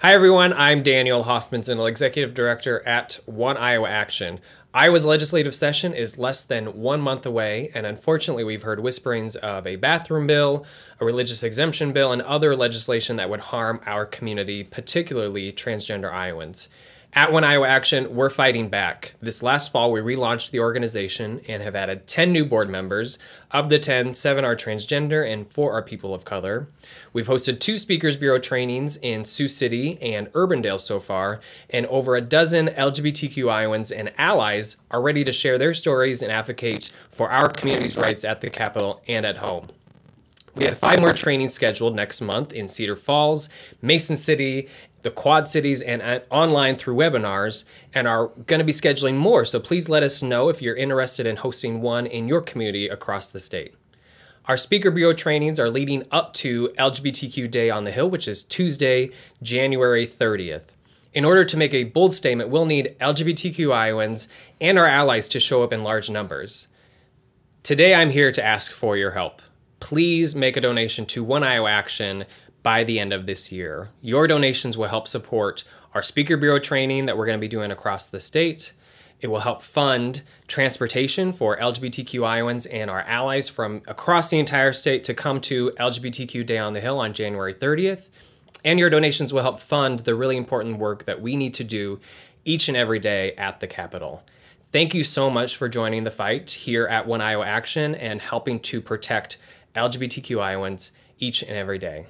Hi, everyone. I'm Daniel Hoffman-Zinnel, Executive Director at One Iowa Action. Iowa's legislative session is less than one month away, and unfortunately, we've heard whisperings of a bathroom bill, a religious exemption bill, and other legislation that would harm our community, particularly transgender Iowans. At One Iowa Action, we're fighting back. This last fall, we relaunched the organization and have added 10 new board members. Of the 10, 7 are transgender and 4 are people of color. We've hosted two Speakers Bureau trainings in Sioux City and Urbandale so far, and over a dozen LGBTQ Iowans and allies are ready to share their stories and advocate for our community's rights at the Capitol and at home. We have five more trainings scheduled next month in Cedar Falls, Mason City, the Quad Cities, and online through webinars, and are going to be scheduling more. So please let us know if you're interested in hosting one in your community across the state. Our Speaker Bureau trainings are leading up to LGBTQ Day on the Hill, which is Tuesday, January 30th. In order to make a bold statement, we'll need LGBTQ Iowans and our allies to show up in large numbers. Today, I'm here to ask for your help please make a donation to One Iowa Action by the end of this year. Your donations will help support our Speaker Bureau training that we're going to be doing across the state. It will help fund transportation for LGBTQ Iowans and our allies from across the entire state to come to LGBTQ Day on the Hill on January 30th. And your donations will help fund the really important work that we need to do each and every day at the Capitol. Thank you so much for joining the fight here at One Iowa Action and helping to protect LGBTQ Iowans each and every day.